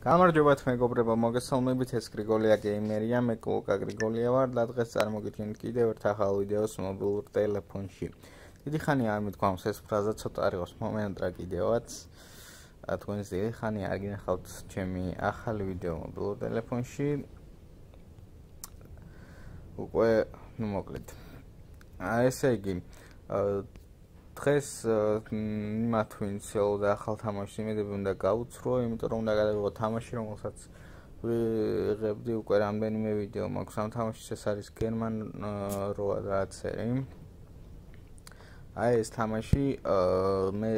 გამარჯობათ მეგობრებო, მოგესალმებით, ეს გრიგოლია გეიმერია, მე კოკა გრიგოლია ვარ და დღეს წარმოგიდგენთ კიდევ ერთ ახალ ვიდეოს მობილურ ტელეფონში. დიდი ხანი არ მithქვამს ეს ფრაზა ცოტა არ იყოს მომენტა კიდევაც. თქვენს დიდი ხანი არ გინახავთ ჩემი ახალი ვიდეო მობილურ ტელეფონში. უკვე ნუ მოკლედ. აა ესე იგი, დღეს იმათ ვინც ელოდა ახალ თამაშს იმედები უნდა გაუცრო, იმიტომ რომ უნდა გადავიღო თამაში, რომელსაც ვიღებდი უკვე რამდენიმე ვიდეო მაქვს ამ თამაშის, ეს არის გერმან როა რაცერი. აი ეს თამაში მე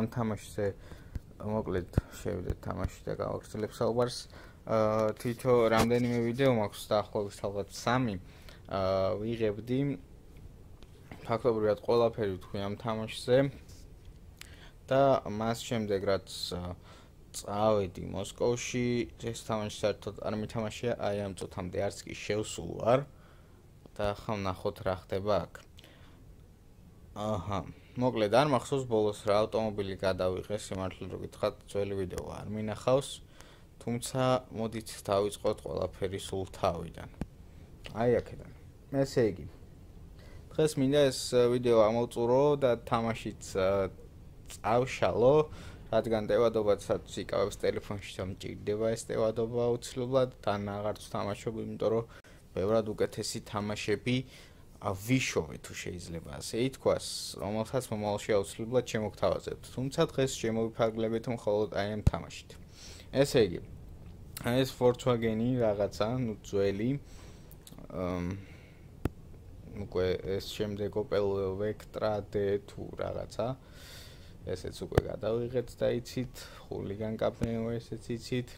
ამ თამაშზე მოკლედ შევიდეთ თამაში და გავახსენებ საუბარს. თითო რამდენიმე ვიდეო მაქვს დაახლოებით ალბათ 3 ვიღებდი ფაქტობრივად ყველაფერი თქვი ამ თამაშზე. და მას შემდეგ რაც წავედი მოსკოვში ეს თამაში საერთოდ არ მითამაშია აი ამ წუთამდე არც კი შევსულ ვარ და ხომ ნახოთ რა ხდება აქ. აჰა მოკლედ არ მახსოვს ბოლოს რა ავტომობილი გადავიღე სიმართლე რო გითხრათ ძველი ვიდეო არ მინახავს. თუმცა მოდით დავიწყოთ ყველაფერი სულ თავიდან. აი აქედან. ესე იგი დღეს მინდა ეს ვიდეო ამოვწურო და თამაშიც წავშალო, რადგან დევადობაცაც იკავებს ტელეფონში და მჭირდება ეს დევადობა უცლებლად და აღარც თამაშობ, იმიტომ რომ ბევრად უკეთესი თამაშები ვიშოვე თუ შეიძლება ასე ითქვას, რომელსაც მომავალში აუცილებლად შემოგთავაზებთ. თუმცა დღეს შემოვიფარგლებით მხოლოდ აი ამ თამაშით. ესე იგი, ეს Volkswagen-ი რაღაცა, ნუ ძველი აა უკვე ეს შემდეგ Opel Vectra D თუ რაღაცა ესეც უკვე გადავიღეთ და იცით ხულიგან კაპნეო ესეც იცით.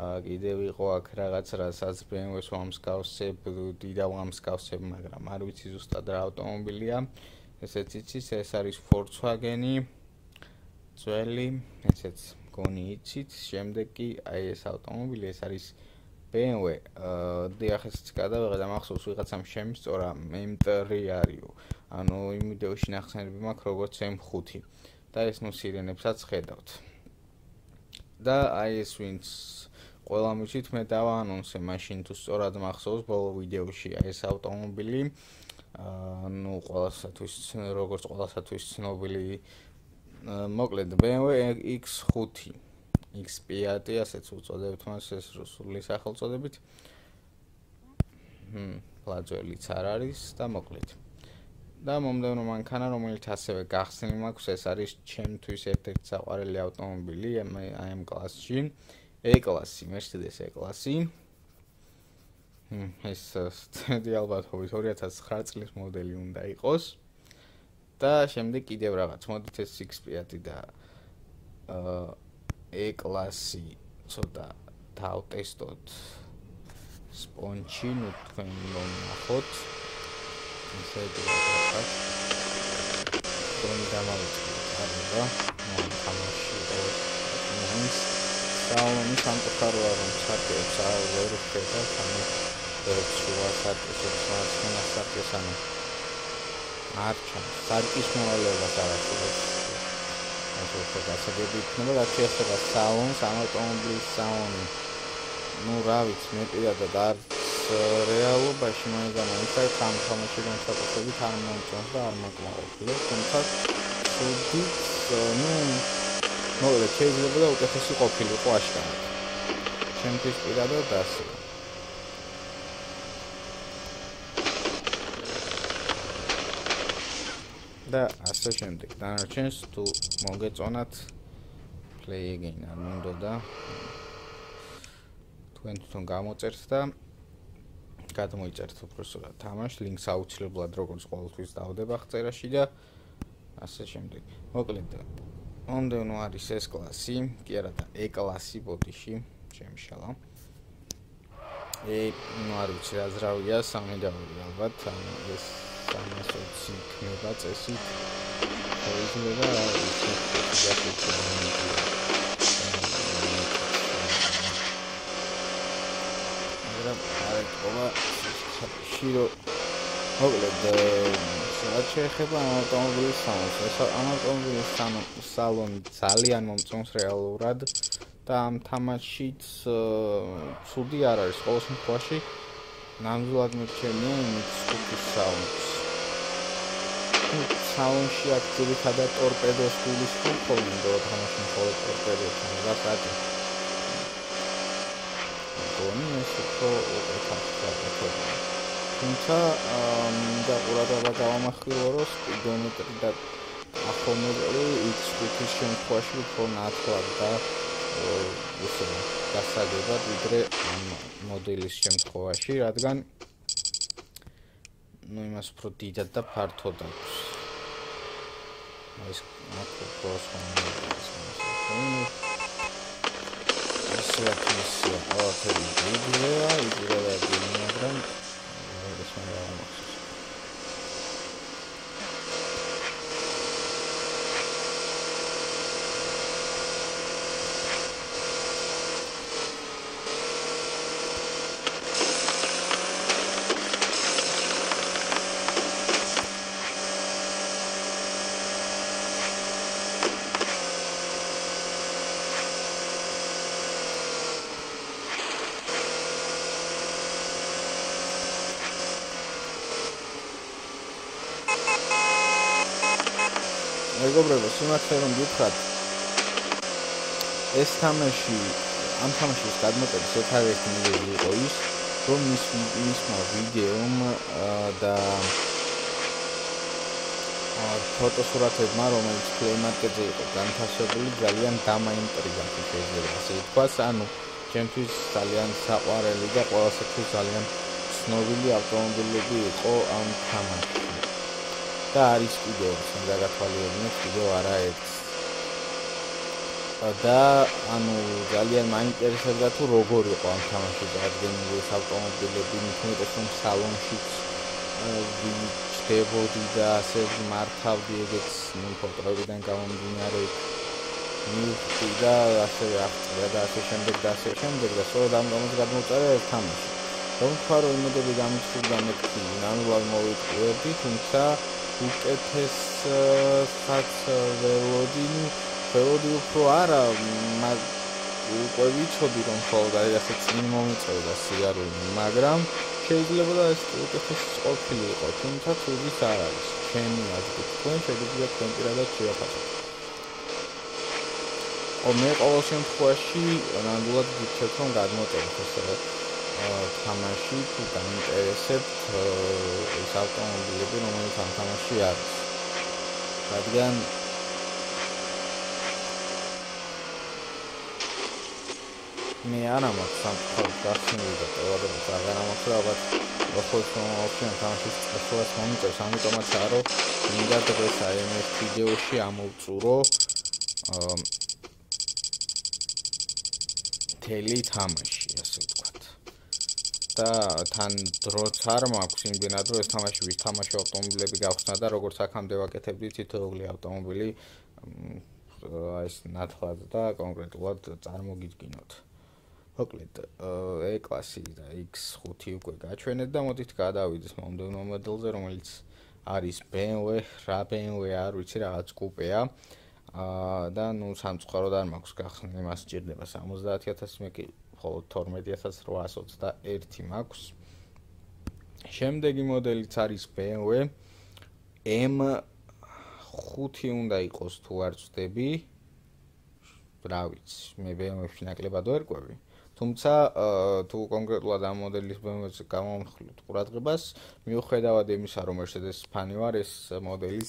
აა კიდევ იყო აქ რაღაც რასაც BMW-ს ვამსკავსებ დიდა ვამსკავსებ მაგრამ არ ვიცი ზუსტად რა ავტომობილია. ესეც იცით ეს არის Volkswagen-ი. ძველი ესეც გონი იცით. შემდეგ კი აი ეს ავტომობილი ეს არის BMW აა დიახეს გადავიღე და მახსოვს ვიღაცამ შემისწორა M3 არისო. ანუ იმ ვიდეოში ნახსენები მაქვს როგორც M5 და ეს ნუ სირენებსაც ხედავთ. და აი ეს ვინც ყველა მიჩით მე დავაანონსე მაშინ თუ სწორად მახსოვს ბოლო ვიდეოში ეს ავტომობილი აა ნუ ყველასათვის როგორც ყველასათვის ცნობილი მოკლედ BMW X5 X5, ასეც უწოდებთ მას ეს რუსული სახელწოდებით. ჰმ, პლაძველიც არ არის და მოკლედ. და მომდევნო მანქანა, რომელიც ასევე გახსნილი მაქვს, ეს არის ჩემთვის ერთ-ერთი საყვარელი ავტომობილი აი ამ კლასში. E-კლასი, Mercedes E-კლასი. ჰმ, ეს სტედი ალბათ 2009 წლის მოდელი უნდა იყოს. და შემდეგ კიდევ რაღაც, მოდით ეს X5 და აა E-კლასი ცოტა დავტესტოთ სპონჩი, ნუ თქვენ მომნახოთ. იგი, თქვენ დამავიწყოთ, არა? თამაში ეს საუნი სამწუხაროა რომ ჩარტებს არ ვერ ხედავ, ანუ შუა ჩარტებს მას განასაკუთრებს ანუ არ ჩანს. სარკის მოვალეობას არ ახდენს. ასე ხო გასაგები იქნება რაც შეეხება საუნს ამ ავტომობილის საუნი ну რა ვიცი მე პირადად არ რეალობაში მაინც ამისა ამ თამაში განსაკუთრებით არ მომწონს და არ მოკმაყოფილე თუმცა სუდი ну მოკლედ შეიძლება და უკეთესი ყოფილიყო აშკარად ჩემთვის პირადად ასე და ასე შემდეგ. დანარჩენს თუ მოგეწონათ play again არ უნდა და თქვენ თვითონ გამოწერთ და გადმოიწერთ უბრალოდ თამაშ ლინკს აუცილებლად როგორც ყოველთვის დავდება ხწერაში და ასე შემდეგ. მოკლედ მომდენო არის ეს კლასი, კი არა და E კლასი ბოდიში შემშალა. E ნუ არ ვიცი რა ზრავია, სამი დავი ალბათ, ანუ ეს სამასოც იქნება წესი შეიძლება ისე შირო მოკლედ რაც შეეხება ავტომობილის სალონს ეს ამ ავტომობილის სალონი ძალიან მომწონს რეალურად და ამ თამაშიც ცუდი არ არის ყოველ შემთხვევაში ნამდვილად მირჩენია იმის ხუთის საუნდს საუნდში აქ ძირითადად ტორპედოს გულის ხოლმე და თამაში მხოლოდ ტორპედოთან გასაჭი გონი ეს უფრო უკეთაა თუმცა მინდა ყურადღება გავამახვილო რომ სპიდომეტრი და ახომეტრი x5-ის შემთხვევაში უფრო ნათლად და ისე გასაგებად ვიდრე ამ მოდელის შემთხვევაში, რადგან ну იმას უფრო დიდად და ფართოდ აქვს. ეს მაკრო პროსმონი ეს ის აუთორი ვიდეო, ვიდეო და მაგრამ ეს მაგრამ მეგობრებო, სიმართლე რომ გითხრათ, ეს თამაში, ამ თამაშის გადმოტების ერთადერთი მიზეზი იყო ის, რომ ის მისმა ვიდეომ და ფოტოსურათებმა, რომელიც ფლეიმარკეტზე იყო განთავსებული, ძალიან დამაინტრიგა, შეიძლება ასე ვთქვას, ანუ ჩემთვის ძალიან საყვარელი და ყოველთვის ძალიან ცნობილი ავტომობილები იყო ამ თამაში. და არის კიდევ სანდა გათვალიერებინეთ კიდევ არაერთს და ანუ ძალიან მაინტერესებდა თუ როგორ იყო ამ თამაში დადგენილი ეს ავტომობილები. მithmetes რომ სალონშიც ვიჩდებოდი და ასე მართავდი ეგეც ნუ ფოტოებიდან გამომდინარე მივხვდი და ასე აღწერა და ასე შემდეგ და ასე შემდეგ და სწორედ ამ გამოს გადმოწერა ეს თამაში. რომ თქვა რომ იმედები გამიჩნდა მეთქი ნამდვილად მოვიტყვიებდი თუმცა უკეთეს ხაც ველოდი უფრო არა უკვე ვიცოდი რომ ხოლმე აი ასე წინ მომიწევდა სიარული მაგრამ შეიძლება და ეს უკეთეს ყოფილიყო თუმცა თუდის არ არის. ჩემი აზრით თქვენ შეგიძლიათ პირადად შეაფასოთ. ო მე ყოველ შემთხვევაში ნამდვილად გიჩვენებ რომ გადმოწერთ ესე თამაში თუ გაინტერესებთ ეს ავტომობილები რომელიც ამ თამაში არის. რადგან მე არა მაქვს სამწუხაროდ გახსნილი და ყველადაც აღარ მაქვს ალბათ მომავალში ამ თამაშის წასვლას მომიწევს. ამიტომაც არო მინდა დღეს აი ეს ვიდეოში ამოვწურო თელი თამაში და თან დროც არ მაქვს იმდენად რომ ეს თამაში ვითამაშო ავტომობილები გავხსნა და როგორც აქამდე ვაკეთებდი თითოეული ავტომობილი ეს ნათლად და კონკრეტულად წარმოგიდგინოთ. მოკლედ E-კლასი და X5 უკვე გაჩვენეთ და მოდით გადავიდეთ მომდევნო მოდელზე რომელიც არის BMW, რა BMW არ ვიცი რაღაც კუპეა. აა და ნუ სამწუხაროდ არ მაქვს გახსნა იმას ჭირდება 70000 მე კი მხოლოდ 12821 მაქვს. შემდეგი მოდელიც არის BMW M5 უნდა იყოს თუ არ ვწდები. რა ვიცი, მე BMW-ში ნაკლებად ვერ ყვევი. თუმცა თუ კონკრეტულად ამ მოდელის BMW-ს გამომხლოთ ყურადღებას, მიუხედავად იმისა, რომ Mercedes ფანი ვარ, ეს მოდელი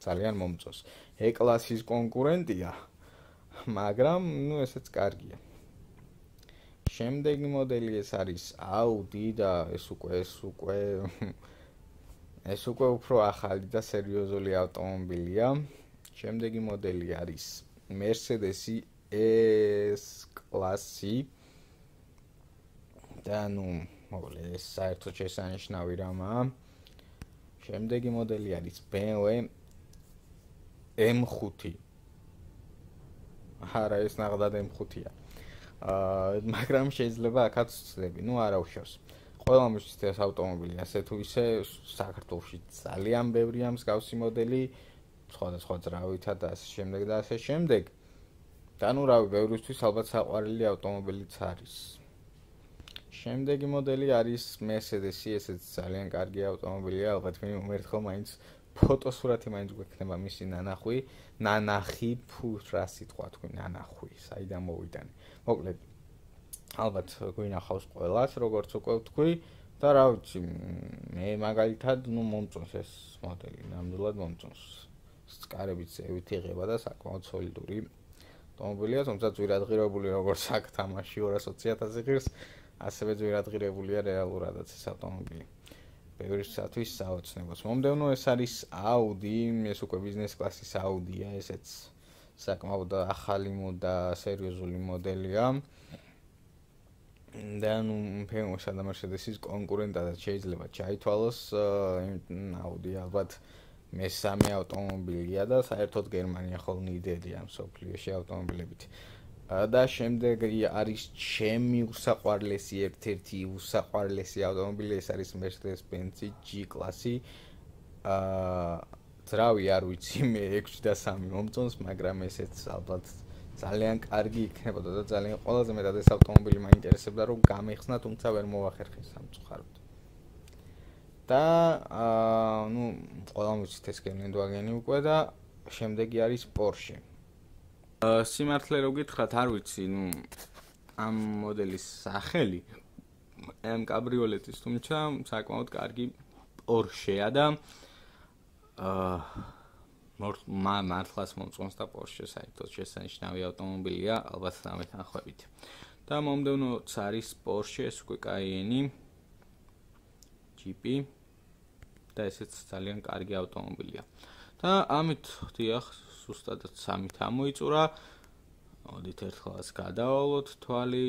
ძალიან მომწონს. E-კლასის კონკურენტია, მაგრამ ნუ ესეც კარგია. შემდეგი მოდელი ეს არის Audi და ეს უკვე ეს უკვე ეს უკვე უფრო ახალი და სერიოზული ავტომობილია. შემდეგი მოდელი არის Mercedes S-კლასი. და ნუ მოკლედ ეს საერთოდ შესანიშნავი რამაა. შემდეგი მოდელი არის BMW M5. არა ეს ნახდად M5-ია. აა მაგრამ შეიძლება აქაც ვწდები, ну არა უშავს. ყველა მისთვის ეს ავტომობილი ასე თუ ისე საქართველოში ძალიან ბევრია მსგავსი მოდელი, სხვადასხვა ძრავითა და ასე შემდეგ და ასე შემდეგ. და ნუ რავი, ბევრისთვის ალბათ საყვარელი ავტომობილიც არის. შემდეგი მოდელი არის Mercedes, ესეც ძალიან კარგი ავტომობილია, ალბათ მე მომერთხო მაინც ფოტოსურათი მაინც გვექნება მისი ნანახვი, ნანახი, ფუ რა სიტყვა თქვი, ნანახვი, საიდან მოვიდანი. მოკლედ ალბათ გვინახავს ყველას, როგორც უკვე ვთქვი და რა ვიცი, მე მაგალითად, ну, მომწონს ეს მოდელი, ნამდვილად მომწონს. სკარებით ზევით იღება და საკმაოდ სოლიდური ავტომობილია, თუმცა ძვირადღირებული როგორც აქ თამაში 220.000 ღირს, ასევე ძვირადღირებულია რეალურადაც ეს ავტომობილი. ბევრისათვის საოცნებოს. მომდევნო ეს არის Audi, ეს უკვე ბიზნეს კლასის Audi-ა, ესეც საკმაოდ ახალი და სერიოზული მოდელია. და ნუ ფემოსა და Mercedes-ის კონკურენტადაც შეიძლება ჩაითვალოს Audi ალბათ მესამე ავტომობილია და საერთოდ გერმანია ხოლმე იდეალია მსოფლიოში ავტომობილებით. და შემდეგ არის ჩემი უსაყვარლესი ერთ-ერთი უსაყვარლესი ავტომობილი ეს არის Mercedes-Benz G-კლასი. აა ძრავი არ ვიცი მე 6 და 3 მომწონს, მაგრამ ესეც ალბათ ძალიან კარგი იქნებოდა და ძალიან ყველაზე მეტად ეს ავტომობილი მაინტერესებდა რომ გამეხსნა, თუმცა ვერ მოახერხე სამწუხაროდ. და აა ნუ ყველა მოცით ეს გენდვაგენი უკვე და შემდეგი არის Porsche. სიმართლე რო გითხრათ, არ ვიცი, ნუ ამ მოდელის სახელი ამ კაბრიოლეტის, თუმცა საკმაოდ კარგი Porsche-ა და აა მართლაც მომწონს და Porsche საერთოდ შესანიშნავი ავტომობილია, ალბათ დამეთანხმებით. და მომდევნოც არის Porsche უკვე Cayenne GP და ესეც ძალიან კარგი ავტომობილია. და ამით დიახ, ზუსტად სამით ამოიწურა. მოდით ერთხელაც გადავალოთ თვალი.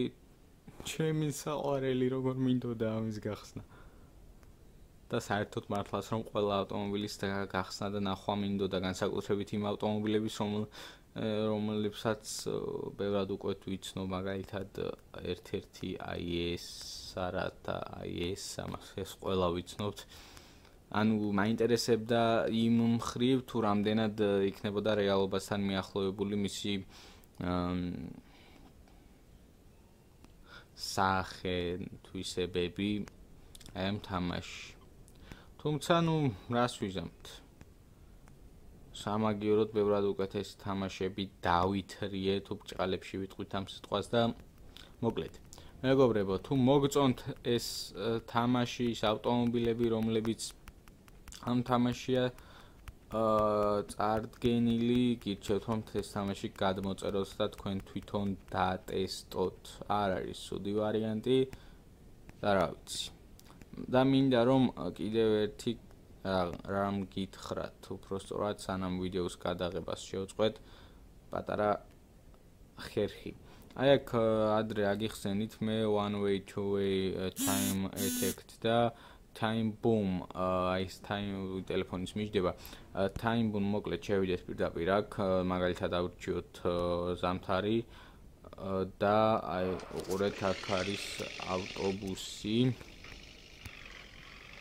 ჩემი საყვარელი როგორ მინდოდა ამის გახსნა. და საერთოდ მართლაც რომ ყველა ავტომობილის გახსნა და ნახვა მინდოდა განსაკუთრებით იმ ავტომობილების რომ რომლებსაც ბევრად უკვე ვიცნობ მაგალითად ერთ-ერთი აი ეს სარათა აი ეს ამას ეს ყველა ვიცნობთ ანუ მაინტერესებდა იმ მხრივ თუ რამდენად იქნებოდა რეალობასთან მიახლოვებული მისი სახე თუ ისებები ამ თამაში. თუმცა ნუ რას ვიზამთ? სამაგიეროდ ბევრად უკეთესი თამაშები დავითრიე თუ ბჭყალებში ვიტყვით ამ სიტყვას და მოკლედ. მეგობრებო თუ მოგწონთ ეს თამაში ის ავტომობილები რომლებიც ამ თამაშია აა წარდგენილი, გირჩევთ რომ ეს თამაში გადმოწეროთ და თქვენ თვითონ დაატესტოთ. არ არის სუდი ვარიანტი. რა ვიცი. და მინდა რომ კიდევ ერთი რამ გითხრათ, უბრალოდ სანამ ვიდეოს გადაღებას შევწყვეთ პატარა ხერხი. აი აქ ადრე აგიხსენით მე one way two way time effect და time boom აი ეს time ტელეფონის მიჯდება time boom მოკლედ შევიდეს პირდაპირ აქ მაგალითად ავრჩიოთ ზამთარი და აი უყურეთ აქ არის ავტობუსი.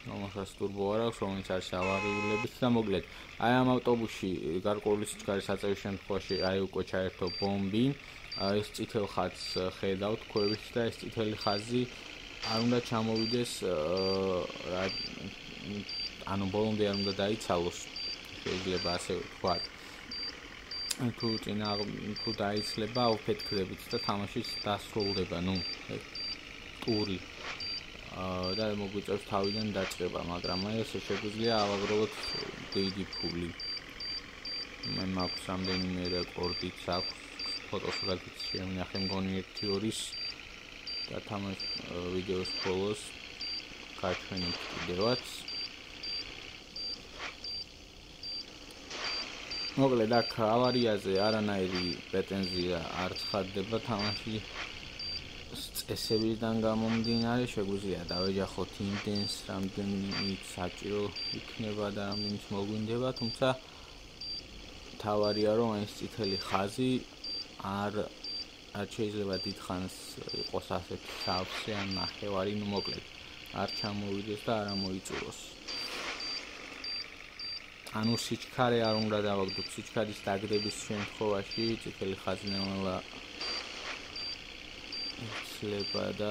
რომელსაც турბო არ აქვს, რომელიც არის ავარიულებით და მოკლედ, აი ამ ავტობუსში გარკვეული სიჩქარის აწევის შემთხვევაში აი უკვე ჩაერთო ბომბი, ეს წითელ ხაზს ხედავთ ქვევით და ეს წითელი ხაზი აა არ უნდა ჩამოვიდეს რა ანუ ბოლომდე არ უნდა დაიცალოს. შეიძლება ასე ვთქვათ თუ წინა თუ დაიცლება ოფეთქრებით და თამაშიც დასრულდება ნუ ტური. აა და მოგვიწევს თავიდან დაწყება მაგრამ აი ესე შეგვიძლია ავაგროვოთ დიდი ფული. მე მაქვს რამდენიმე რეკორდიც აქვს ფოტოსურათიც შემნახე მგონი 1-2-ის და თამაშ ვიდეოს ბოლოს გაჩვენებ კიდევაც. მოკლედ აქ ავარიაზე არანაირი პრეტენზია არ ცხადდება თამაში წესებიდან გამომდინარე შეგვიძლია დავეჯახოთ ინტენს რამდენი საჭირო იქნება და რამდენი მოგვინდება თუმცა თავარია რომ ეს წითელი ხაზი არ არ შეიძლება დიდხანს იყოს ასეთი სავსე ან ნახევარი ნუ მოკლედ არ ჩამოვიდეს და არ ამოიწუროს. ანუ სიჩქარე არ უნდა დავაგდოთ. სიჩქარის დაგდების შემთხვევაში წითელი ხაზნეულა იცლება და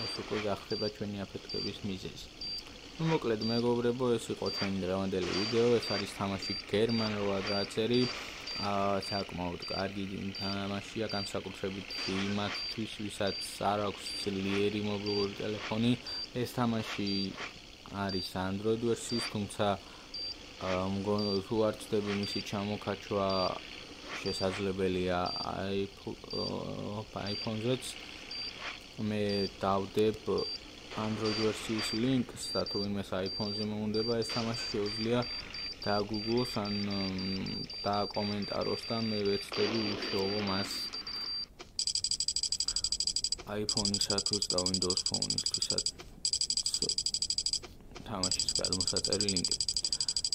ასე უკვე გახდება ჩვენი აფეთქების მიზეზი. ну მოკლედ მეგობრებო ეს იყო ჩვენი დღევანდელი ვიდეო. ეს არის თამაში გერმანულად რაცერი აა საკმაოდ კარგი თამაშია განსაკუთრებით იმათთვის ვისაც არ აქვს ძლიერი მობილური ტელეფონი. ეს თამაში არის android ვერსიის თუმცა აა თუ არ ცდები მისი ჩამოკაჩვა შესაძლებელია iPhone-ზეც. მე დავდებ Android ვერსიის ლინკს და თუ იმეს iPhone-ზე მოუნდება ეს თამაში შეუძლია დააგუგლოს ან დააკომენტაროს და მე ვეცდები უშუალო მას iPhone-ისათვის და Windows Phone-ისთვისაც თამაშის გადმოსაწერი ლინკი.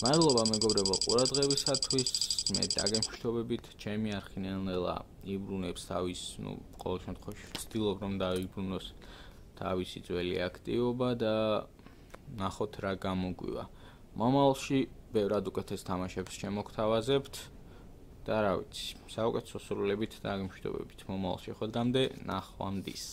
მადლობა მეგობრებო ყურადღებისათვის. მე დაგემშვიდობებით, ჩემი არხი ნელ-ნელა იბრუნებს თავის, ну, ყოველ შემთხვევაში ვცდილობ რომ დაიბრუნოს თავისი ძველი აქტივობა და ნახოთ რა გამოგვივა. მომავალში ბევრად უკეთეს თამაშებს შემოგთავაზებთ და რა ვიცი, საუკეთესო სრულებით და გამშვიდობებით მომავალში ხოდამდე ნახვამდის.